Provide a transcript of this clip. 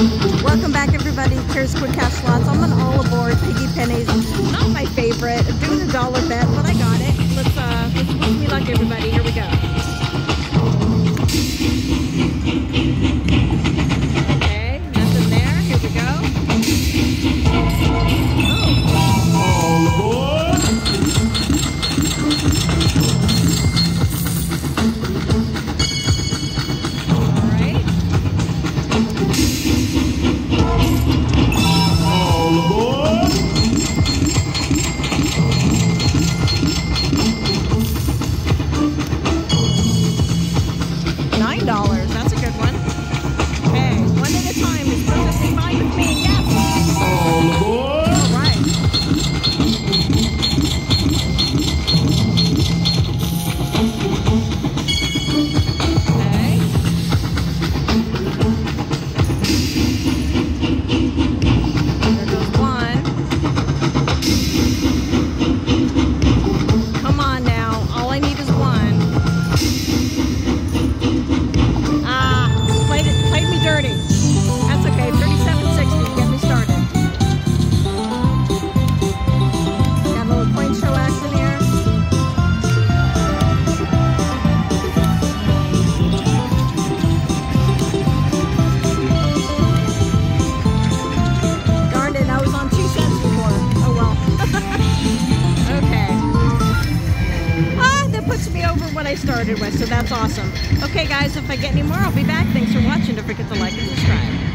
Welcome back everybody, Khira's Quick Kash Slots. I'm on all aboard Piggy Pennies, not my favorite, what I started with, so that's awesome. Okay, guys, if I get any more, I'll be back. Thanks for watching. Don't forget to like and subscribe.